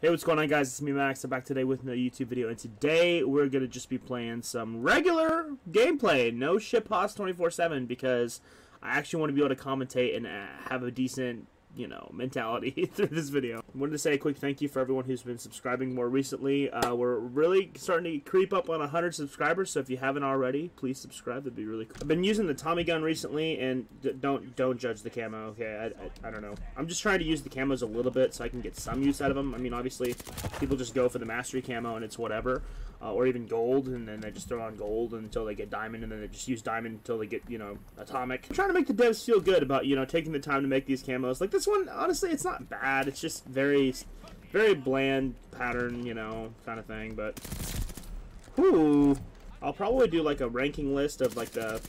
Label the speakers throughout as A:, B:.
A: Hey, what's going on guys? It's me Max. I'm back today with another YouTube video, and today we're going to just be playing some regular gameplay. No shitpost 24-7 because I actually want to be able to commentate and uh, have a decent you know, mentality through this video. I wanted to say a quick thank you for everyone who's been subscribing more recently. Uh, we're really starting to creep up on 100 subscribers, so if you haven't already, please subscribe. That'd be really cool. I've been using the Tommy gun recently, and don't don't judge the camo, okay? I, I, I, don't know. I'm just trying to use the camos a little bit so I can get some use out of them. I mean, obviously, people just go for the mastery camo and it's whatever uh, or even gold, and then they just throw on gold until they get diamond, and then they just use diamond until they get you know atomic. I'm trying to make the devs feel good about you know taking the time to make these camos. Like this one, honestly, it's not bad. It's just very, very bland pattern, you know, kind of thing. But, ooh, I'll probably do like a ranking list of like the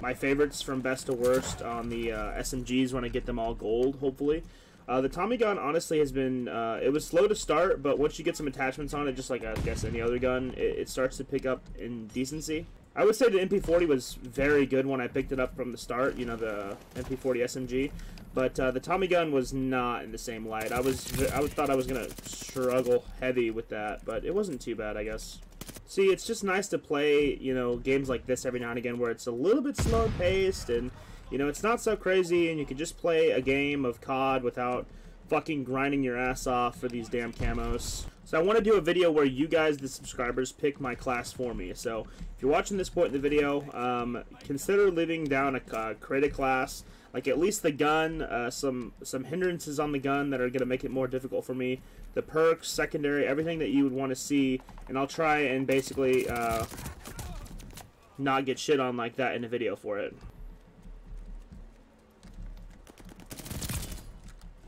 A: my favorites from best to worst on the uh, SMGs when I get them all gold, hopefully. Uh, the Tommy gun honestly has been uh, it was slow to start, but once you get some attachments on it, just like I guess any other gun, it, it, starts to pick up in decency. I would say the MP40 was very good when I picked it up from the start. You know the MP40 SMG, but uh, the Tommy gun was not in the same light. I was I thought I was gonna struggle heavy with that, but it wasn't too bad, I guess. See, it's just nice to play you know games like this every now and again where it's a little bit slow paced and you know, it's not so crazy, and you can just play a game of COD without fucking grinding your ass off for these damn camos. So I want to do a video where you guys, the subscribers, pick my class for me. So if you're watching this point in the video, um, consider leaving down a uh, create a class, like at least the gun, uh, some some hindrances on the gun that are going to make it more difficult for me, the perks, secondary, everything that you would want to see, and I'll try and basically uh, not get shit on like that in a video for it.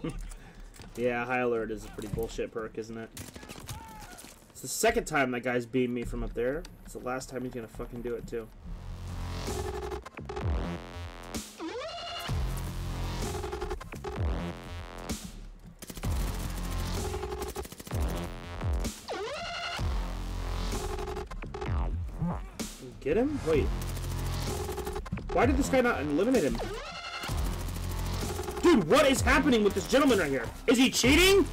A: yeah, High Alert is a pretty bullshit perk, isn't it? The second time that guy's beamed me from up there. It's the last time he's gonna fucking do it, too. Get him? Wait. Why did this guy not eliminate him? Dude, what is happening with this gentleman right here? Is he cheating?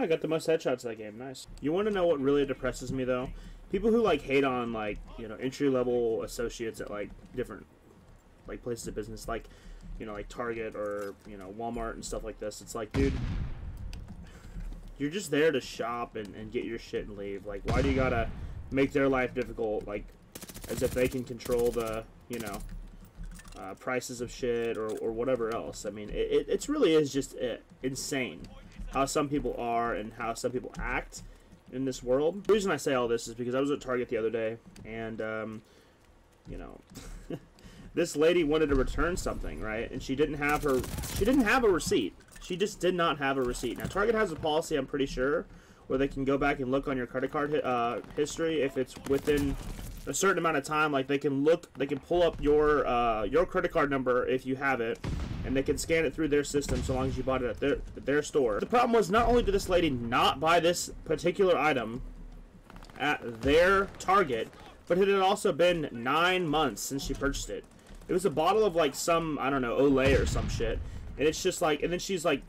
A: I got the most headshots that game. Nice. You want to know what really depresses me, though? people who like hate on like you know entry level associates at like different like places of business like you know like target or you know walmart and stuff like this it's like dude you're just there to shop and, and get your shit and leave like why do you gotta make their life difficult like as if they can control the you know uh, prices of shit or, or whatever else i mean it, it it's really is just uh, insane how some people are and how some people act in this world. The reason I say all this is because I was at Target the other day, and, um, you know, this lady wanted to return something, right? And she didn't have her, she didn't have a receipt. She just did not have a receipt. Now, Target has a policy, I'm pretty sure, where they can go back and look on your credit card uh, history if it's within a certain amount of time. Like, they can look, they can pull up your, uh, your credit card number if you have it, and they can scan it through their system so long as you bought it at their, at their store. The problem was not only did this lady not buy this particular item at their Target, but it had also been nine months since she purchased it. It was a bottle of like some, I don't know, Olay or some shit. And it's just like, and then she's like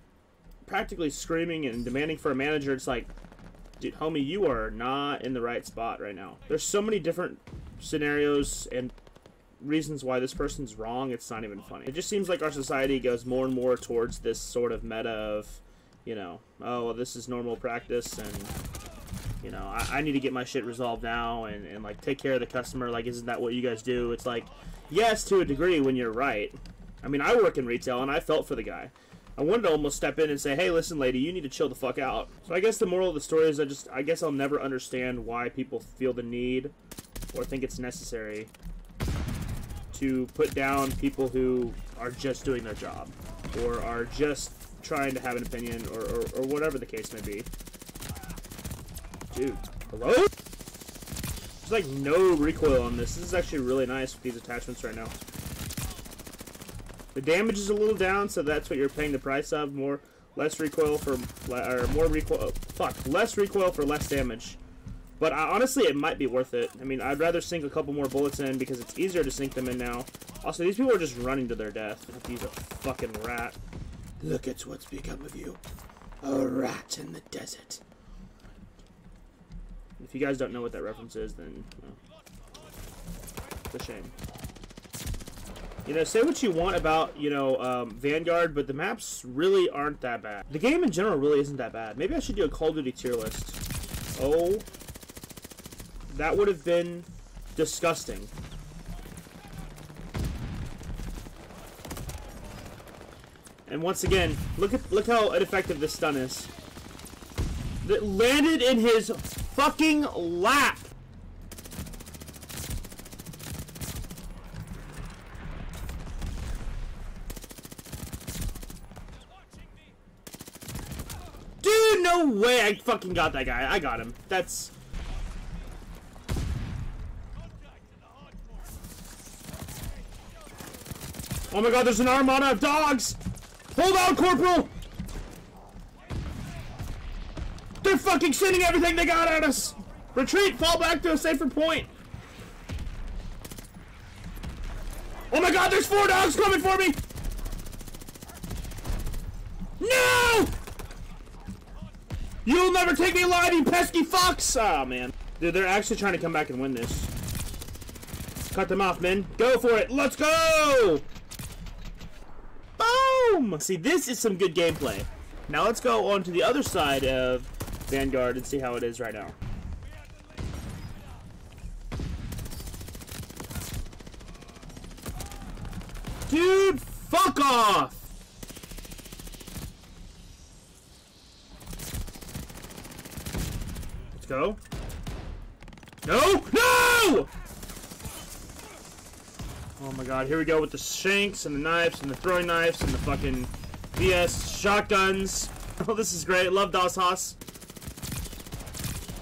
A: practically screaming and demanding for a manager. It's like, dude, homie, you are not in the right spot right now. There's so many different scenarios and reasons why this person's wrong, it's not even funny. It just seems like our society goes more and more towards this sort of meta of, you know, oh, well, this is normal practice and, you know, I, I need to get my shit resolved now and, and, like, take care of the customer. Like, isn't that what you guys do? It's like, yes, to a degree when you're right. I mean, I work in retail and I felt for the guy. I wanted to almost step in and say, hey, listen, lady, you need to chill the fuck out. So I guess the moral of the story is I just, I guess I'll never understand why people feel the need or think it's necessary to put down people who are just doing their job or are just trying to have an opinion or, or, or whatever the case may be. Dude, hello? There's like no recoil on this. This is actually really nice with these attachments right now. The damage is a little down, so that's what you're paying the price of. More, less recoil for, or more recoil. Fuck, less recoil for less damage. But uh, honestly, it might be worth it. I mean, I'd rather sink a couple more bullets in because it's easier to sink them in now. Also, these people are just running to their death. He's a fucking rat. Look at what's become of you. A rat in the desert. If you guys don't know what that reference is, then well, it's a shame. You know, say what you want about, you know, um, Vanguard, but the maps really aren't that bad. The game in general really isn't that bad. Maybe I should do a Call of Duty tier list. Oh that would have been disgusting. And once again, look at look how ineffective this stun is. That landed in his fucking lap. Dude, no way I fucking got that guy. I got him. That's Oh my god, there's an armada of dogs! Hold on, Corporal! They're fucking sending everything they got at us! Retreat! Fall back to a safer point! Oh my god, there's four dogs coming for me! No! You'll never take me alive, you pesky fucks! Oh, ah, man. Dude, they're actually trying to come back and win this. Cut them off, men. Go for it. Let's go! Boom! See, this is some good gameplay. Now let's go on to the other side of Vanguard and see how it is right now. Dude, fuck off! Let's go. No! No! Oh my god, here we go with the shanks and the knives and the throwing knives and the fucking BS shotguns. Oh, this is great. Love Das Haus.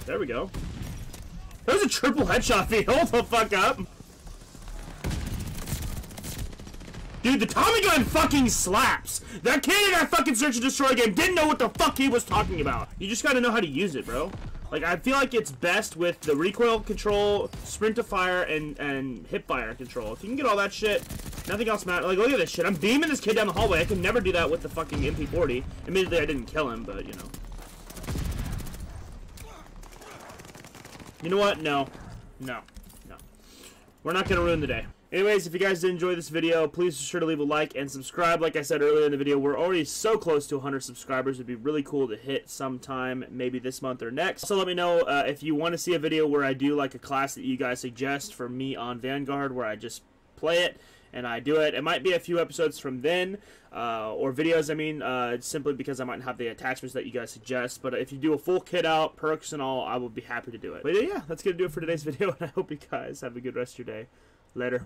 A: There we go. That was a triple headshot feed. Hold the fuck up. Dude, the Tommy gun fucking slaps. That kid in that fucking Search and Destroy game didn't know what the fuck he was talking about. You just gotta know how to use it, bro. Like, I feel like it's best with the recoil control, sprint to fire, and, and hip fire control. If you can get all that shit, nothing else matters. Like, look at this shit. I'm beaming this kid down the hallway. I can never do that with the fucking MP40. Admittedly, I didn't kill him, but, you know. You know what? No. No. We're not gonna ruin the day. Anyways, if you guys did enjoy this video, please be sure to leave a like and subscribe. Like I said earlier in the video, we're already so close to 100 subscribers. It'd be really cool to hit sometime, maybe this month or next. So let me know uh, if you want to see a video where I do like a class that you guys suggest for me on Vanguard, where I just play it and I do it. It might be a few episodes from then, uh, or videos, I mean, uh, simply because I might not have the attachments that you guys suggest. But if you do a full kit out, perks and all, I will be happy to do it. But yeah, that's going to do it for today's video, and I hope you guys have a good rest of your day. Later.